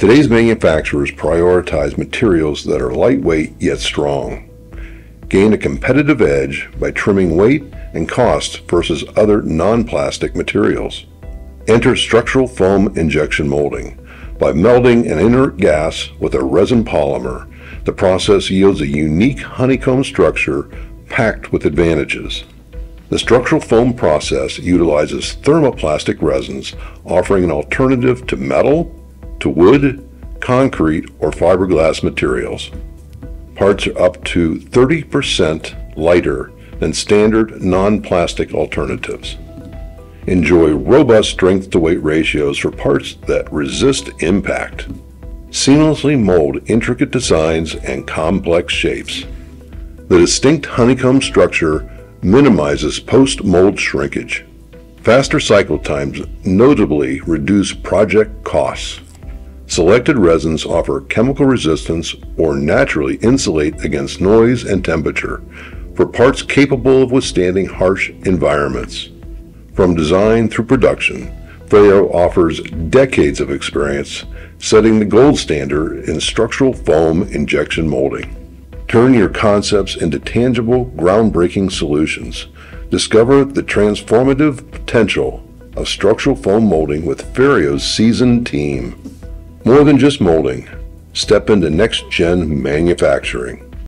Today's manufacturers prioritize materials that are lightweight yet strong. Gain a competitive edge by trimming weight and cost versus other non-plastic materials. Enter structural foam injection molding. By melding an inert gas with a resin polymer, the process yields a unique honeycomb structure packed with advantages. The structural foam process utilizes thermoplastic resins, offering an alternative to metal, to wood, concrete, or fiberglass materials. Parts are up to 30% lighter than standard non-plastic alternatives. Enjoy robust strength to weight ratios for parts that resist impact. Seamlessly mold intricate designs and complex shapes. The distinct honeycomb structure minimizes post-mold shrinkage. Faster cycle times notably reduce project costs. Selected resins offer chemical resistance or naturally insulate against noise and temperature for parts capable of withstanding harsh environments. From design through production, Ferriot offers decades of experience setting the gold standard in structural foam injection molding. Turn your concepts into tangible, groundbreaking solutions. Discover the transformative potential of structural foam molding with Ferriot's seasoned team. More than just molding, step into next gen manufacturing.